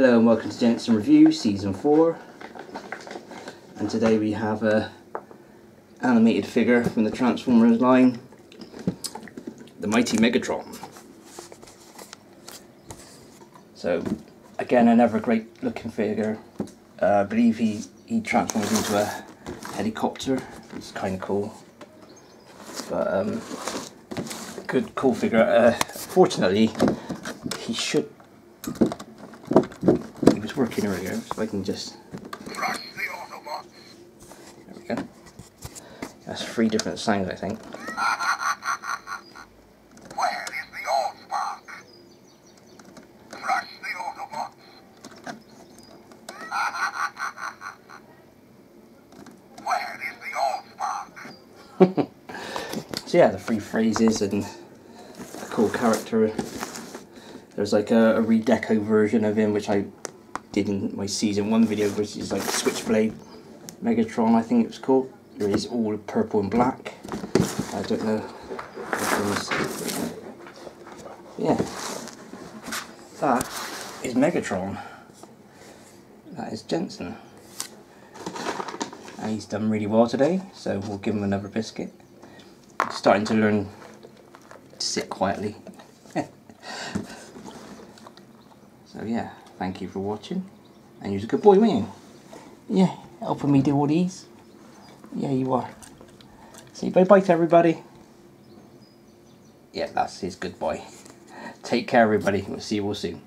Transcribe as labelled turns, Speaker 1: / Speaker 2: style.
Speaker 1: Jenson Review Season 4 and today we have a animated figure from the Transformers line, the Mighty Megatron. So again another great looking figure, uh, I believe he, he transforms into a helicopter, it's kind of cool, but um, good cool figure. Uh, fortunately he should working earlier, so I can just. There we go. That's three different sounds, I think.
Speaker 2: Where is the Allspark? Crush the Autobots. Where is the Allspark?
Speaker 1: so yeah, the three phrases and a cool character. There's like a, a redeco version of him, which I did in my season one video, which is like Switchblade Megatron, I think it was called. It is all purple and black. I don't know. Yeah. That is Megatron. That is Jenson. And he's done really well today, so we'll give him another biscuit. Starting to learn to sit quietly. so yeah, thank you for watching. And you're a good boy, weren't you? Yeah, helping me do all these. Yeah, you are. Say bye-bye to everybody. Yeah, that's his good boy. Take care, everybody. We'll see you all soon.